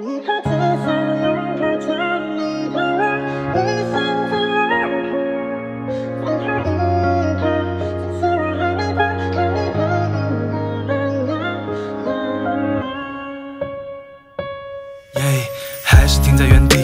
你和紫色烟花全部被散开。耶，还是停在原地，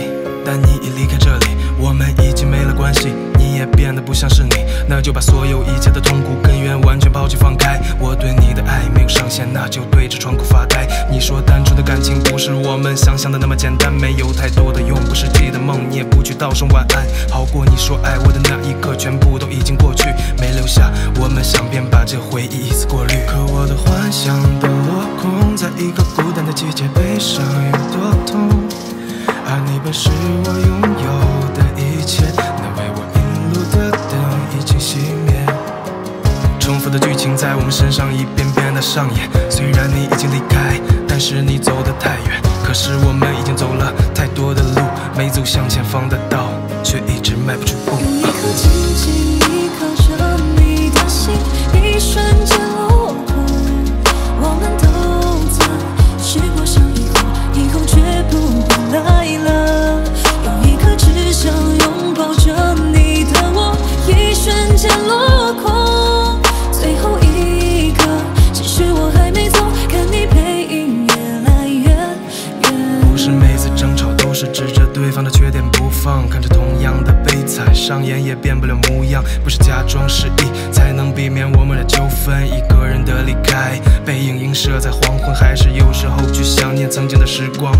但你已离开这里，我们已经没了关系，你也变得不像是你，那就把所有一切的痛苦根源完全抛弃，放开我对你的爱。上线，那就对着窗口发呆。你说单纯的感情不是我们想象的那么简单，没有太多的永不实际的梦，你也不去道声晚安，好过你说爱我的那一刻，全部都已经过去，没留下我们想便把这回忆一次过滤。可我的幻想都落空，在一个孤单的季节，悲伤有多痛？而你本是我拥有的一切，那为我引路的灯已经熄灭。重复的剧情在我们身上一遍遍的上演。虽然你已经离开，但是你走得太远。可是我们已经走了太多的路，没走向前方的道，却一直迈不出步。对方的缺点不放，看着同样的悲惨上演也变不了模样。不是假装失忆才能避免我们的纠纷，一个人的离开，背影映射在黄昏，还是有时候去想念曾经的时光。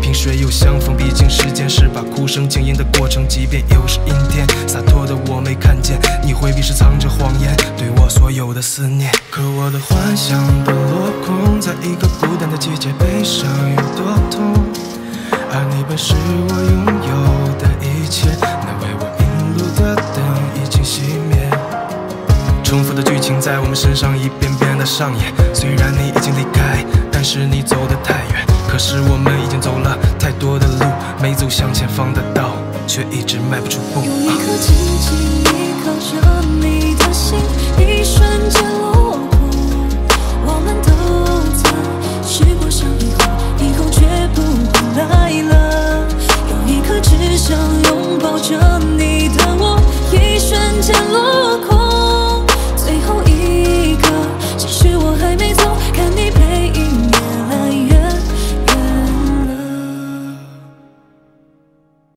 萍水又相逢，毕竟时间是把哭声静音的过程，即便又是阴天，洒脱的我没看见你回避时藏着谎言，对我所有的思念。可我的幻想都落空，在一个孤单的季节，悲伤有多痛？而你本是我拥有的一切，那为我引路的灯已经熄灭。重复的剧情在我们身上一遍遍的上演。虽然你已经离开，但是你走得太远。可是我们已经走了太多的路，没走向前方的道，却一直迈不出步。有一颗紧紧依靠着你